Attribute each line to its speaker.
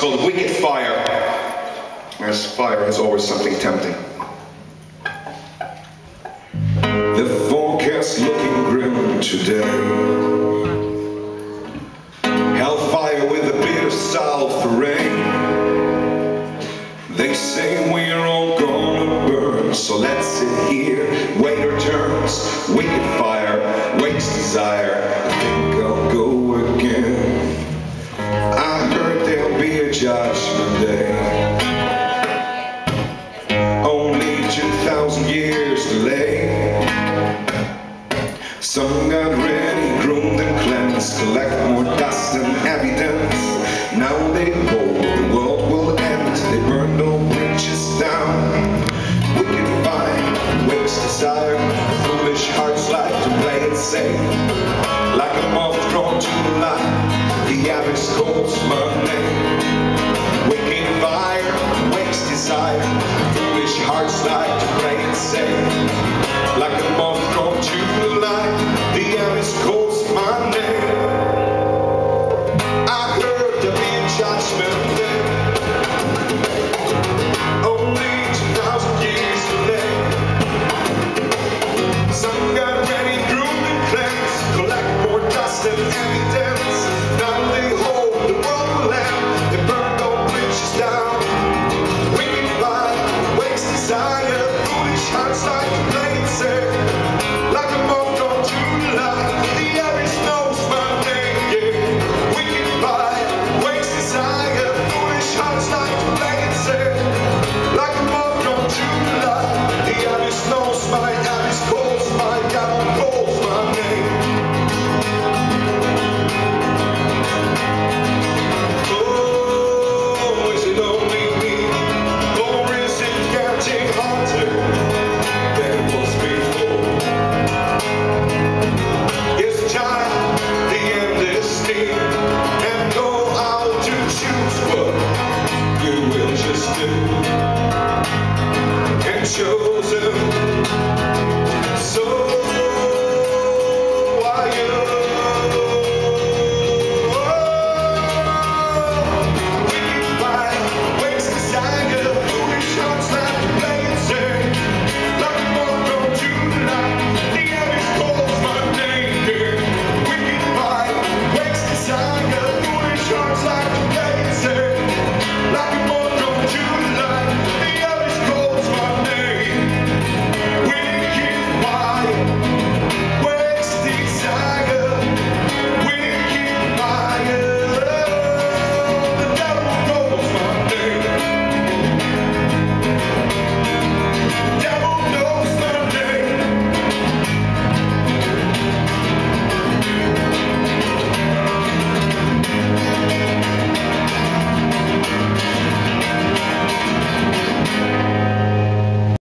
Speaker 1: called Wicked Fire. As fire is always something tempting. The forecast looking grim today. Hellfire with a bit of sulfur rain. They say we're all gonna burn, so let's sit here, wait our turns. Wicked fire, wakes desire. Some got ready, groomed and cleansed, collect more dust and evidence. Now they hold the world will end. They burn all bridges down. Wicked fire, wakes desire. Foolish hearts like to play it safe. Like a moth drawn to light, the abyss calls my name. Wicked fire, wakes desire. Foolish hearts like to play it safe. church like show.